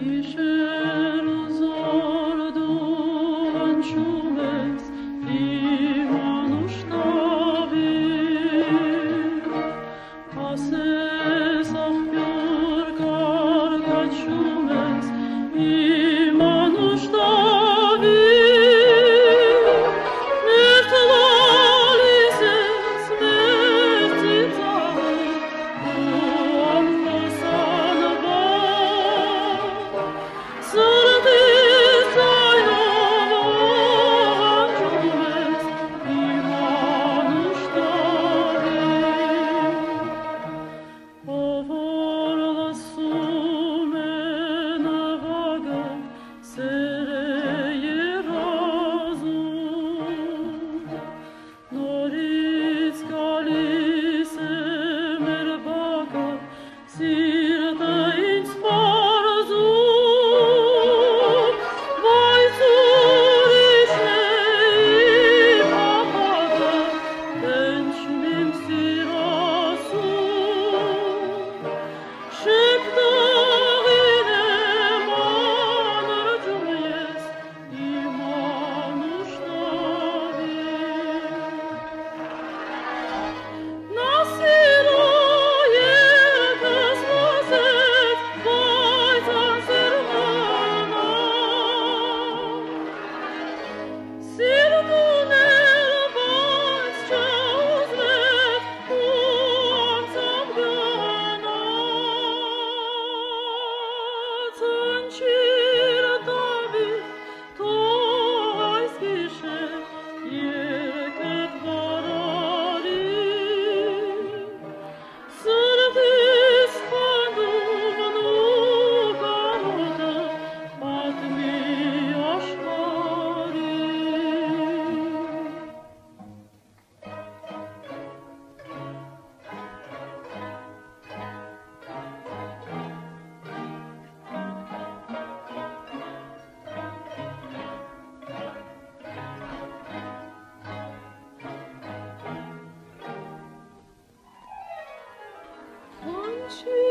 你是 Tschüss.